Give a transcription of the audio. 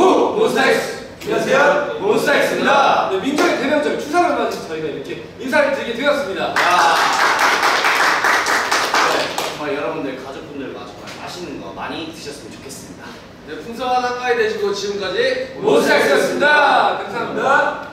후! 몬스타엑스! 안녕하세요. 몬스타엑스입니다. 네, 민경의 대명절 추상을 맞아서 저희가 이렇게 인사를 드리게 되었습니다. 아. 네, 정말 여러분들 가족분들과 정말 맛있는 거 많이 드셨으면 좋겠습니다. 네, 풍성한 한가위 되시고 지금까지 몬스타엑스였습니다. 감사합니다.